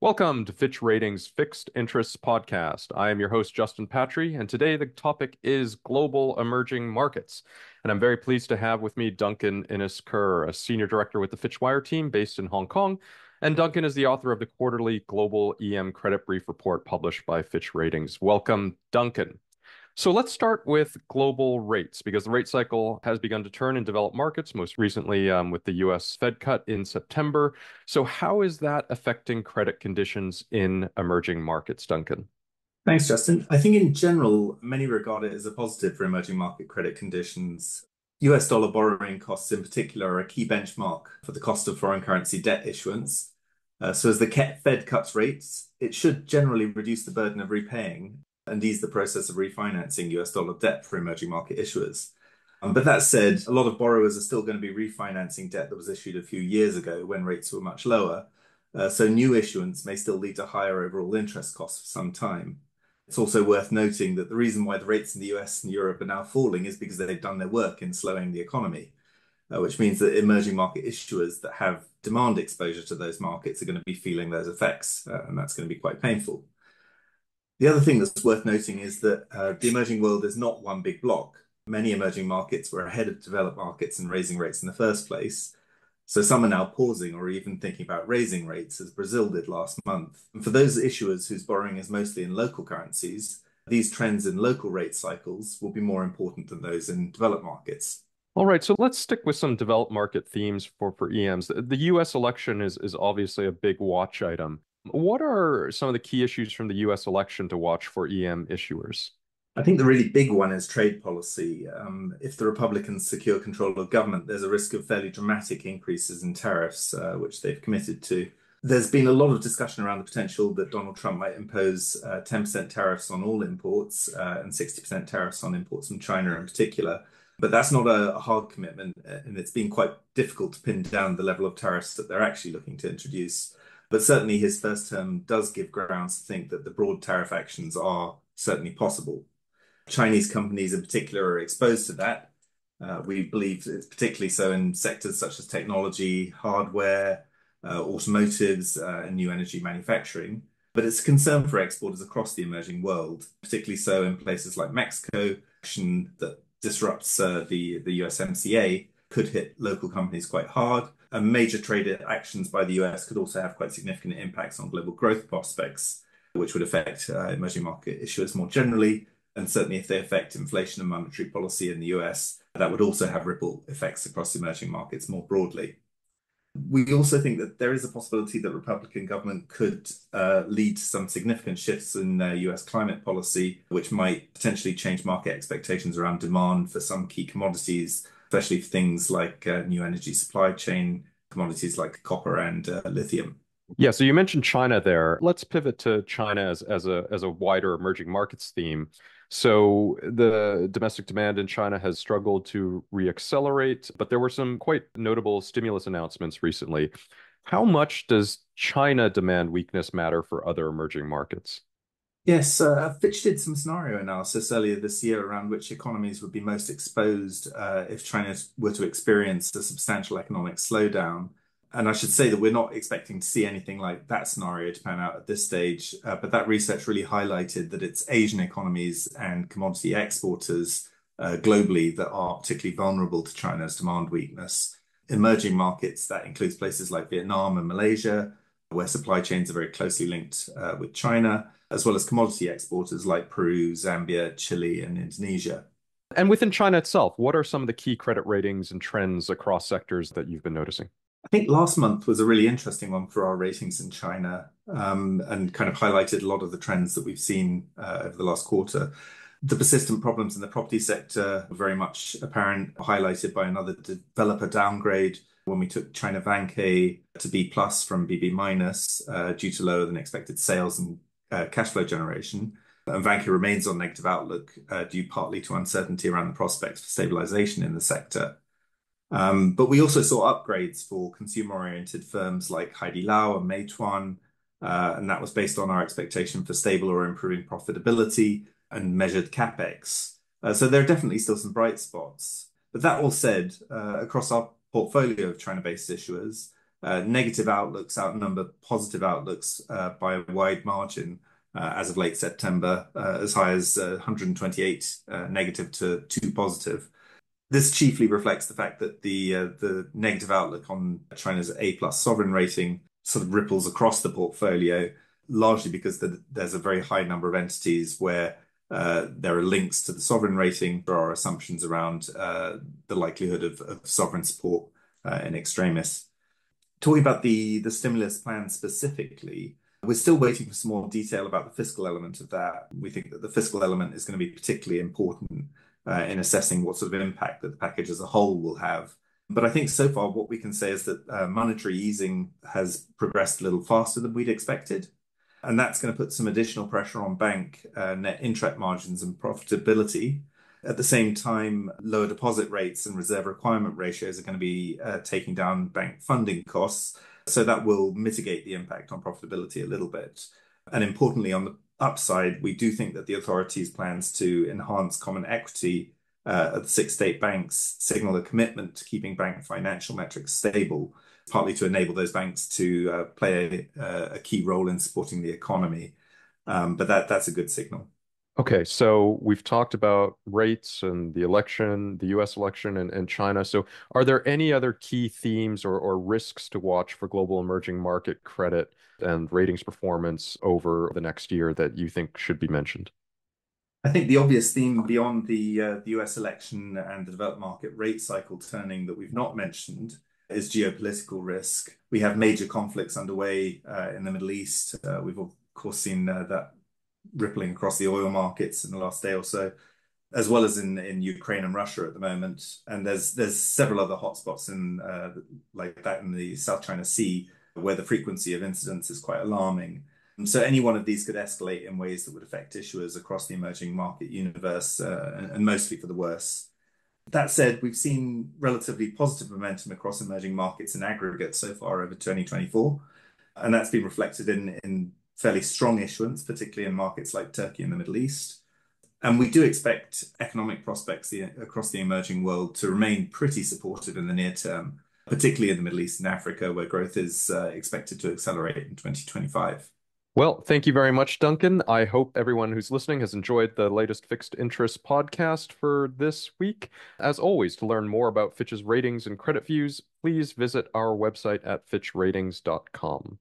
Welcome to Fitch Ratings Fixed Interests Podcast. I am your host, Justin Patrie, and today the topic is global emerging markets. And I'm very pleased to have with me Duncan Innes Ker, a senior director with the Fitchwire team based in Hong Kong. And Duncan is the author of the quarterly Global EM Credit Brief report published by Fitch Ratings. Welcome, Duncan. So let's start with global rates because the rate cycle has begun to turn in developed markets, most recently um, with the US Fed cut in September. So, how is that affecting credit conditions in emerging markets, Duncan? Thanks, Justin. I think in general, many regard it as a positive for emerging market credit conditions. US dollar borrowing costs, in particular, are a key benchmark for the cost of foreign currency debt issuance. Uh, so, as the Fed cuts rates, it should generally reduce the burden of repaying and ease the process of refinancing US dollar debt for emerging market issuers. Um, but that said, a lot of borrowers are still going to be refinancing debt that was issued a few years ago when rates were much lower. Uh, so new issuance may still lead to higher overall interest costs for some time. It's also worth noting that the reason why the rates in the US and Europe are now falling is because they've done their work in slowing the economy, uh, which means that emerging market issuers that have demand exposure to those markets are going to be feeling those effects, uh, and that's going to be quite painful. The other thing that's worth noting is that uh, the emerging world is not one big block. Many emerging markets were ahead of developed markets in raising rates in the first place. So some are now pausing or even thinking about raising rates, as Brazil did last month. And for those issuers whose borrowing is mostly in local currencies, these trends in local rate cycles will be more important than those in developed markets. All right, so let's stick with some developed market themes for, for EMs. The US election is, is obviously a big watch item. What are some of the key issues from the US election to watch for EM issuers? I think the really big one is trade policy. Um, if the Republicans secure control of government, there's a risk of fairly dramatic increases in tariffs, uh, which they've committed to. There's been a lot of discussion around the potential that Donald Trump might impose uh, 10% tariffs on all imports uh, and 60% tariffs on imports from China in particular. But that's not a, a hard commitment, uh, and it's been quite difficult to pin down the level of tariffs that they're actually looking to introduce. But certainly his first term does give grounds to think that the broad tariff actions are certainly possible. Chinese companies in particular are exposed to that. Uh, we believe it's particularly so in sectors such as technology, hardware, uh, automotives, uh, and new energy manufacturing. But it's a concern for exporters across the emerging world, particularly so in places like Mexico, action that disrupts uh, the, the USMCA could hit local companies quite hard. And major trade actions by the US could also have quite significant impacts on global growth prospects, which would affect uh, emerging market issuers more generally. And certainly, if they affect inflation and monetary policy in the US, that would also have ripple effects across emerging markets more broadly. We also think that there is a possibility that Republican government could uh, lead to some significant shifts in uh, US climate policy, which might potentially change market expectations around demand for some key commodities especially things like uh, new energy supply chain commodities like copper and uh, lithium. Yeah, so you mentioned China there. Let's pivot to China as, as a as a wider emerging markets theme. So the domestic demand in China has struggled to reaccelerate, but there were some quite notable stimulus announcements recently. How much does China demand weakness matter for other emerging markets? Yes, uh, Fitch did some scenario analysis earlier this year around which economies would be most exposed uh, if China were to experience a substantial economic slowdown. And I should say that we're not expecting to see anything like that scenario to pan out at this stage. Uh, but that research really highlighted that it's Asian economies and commodity exporters uh, globally that are particularly vulnerable to China's demand weakness. Emerging markets, that includes places like Vietnam and Malaysia, where supply chains are very closely linked uh, with China as well as commodity exporters like Peru, Zambia, Chile, and Indonesia. And within China itself, what are some of the key credit ratings and trends across sectors that you've been noticing? I think last month was a really interesting one for our ratings in China um, and kind of highlighted a lot of the trends that we've seen uh, over the last quarter. The persistent problems in the property sector were very much apparent, highlighted by another developer downgrade when we took China Vanke to B plus from BB minus uh, due to lower than expected sales and cash flow generation. And Vanke remains on negative outlook uh, due partly to uncertainty around the prospects for stabilization in the sector. Um, but we also saw upgrades for consumer-oriented firms like Haidilao Lau and Meituan, uh, and that was based on our expectation for stable or improving profitability and measured CapEx. So there are definitely still some bright spots. But that all said, across our portfolio of China-based issuers, uh, negative outlooks outnumber positive outlooks uh, by a wide margin uh, as of late September, uh, as high as 128 uh, negative to 2 positive. This chiefly reflects the fact that the negative outlook on China's A plus sovereign rating sort of ripples across the portfolio, largely because there's a very high number of entities where uh, there are links to the sovereign rating. There are assumptions around uh, the likelihood of, sovereign support uh, in extremis. Talking about the, the stimulus plan specifically, we're still waiting for some more detail about the fiscal element of that. We think that the fiscal element is going to be particularly important uh, in assessing what sort of impact that the package as a whole will have. But I think so far what we can say is that uh, monetary easing has progressed a little faster than we'd expected. And that's going to put some additional pressure on bank uh, net interest margins and profitability. At the same time, lower deposit rates and reserve requirement ratios are going to be uh, taking down bank funding costs. So that will mitigate the impact on profitability a little bit. And importantly, on the upside, we do think that the authorities' plans to enhance common equity uh, at the six state banks signal a commitment to keeping bank financial metrics stable partly to enable those banks to uh, play a, a, key role in supporting the economy. Um, but that that's a good signal. Okay, so we've talked about rates and the election, the US election and, and China. So are there any other key themes or, or risks to watch for global emerging market credit and ratings performance over the next year that you think should be mentioned? I think the obvious theme beyond the uh, the US election and the developed market rate cycle turning that we've not mentioned is geopolitical risk. We have major conflicts underway uh, in the Middle East. Uh, we've of course seen uh, that rippling across the oil markets in the last day or so, as well as in, in Ukraine and Russia at the moment. And there's there's several other hotspots in uh, like that in the South China Sea where the frequency of incidents is quite alarming. And so any one of these could escalate in ways that would affect issuers across the emerging market universe, uh, and, and mostly for the worse. That said, we've seen relatively positive momentum across emerging markets in aggregate so far over 2024, and that's been reflected in fairly strong issuance, particularly in markets like Turkey and the Middle East. And we do expect economic prospects across the emerging world to remain pretty supportive in the near term, particularly in the Middle East and Africa, where growth is uh, expected to accelerate in 2025. Well, thank you very much, Duncan. I hope everyone who's listening has enjoyed the latest fixed interest podcast for this week. As always, to learn more about Fitch's ratings and credit views, please visit our website at fitchratings.com.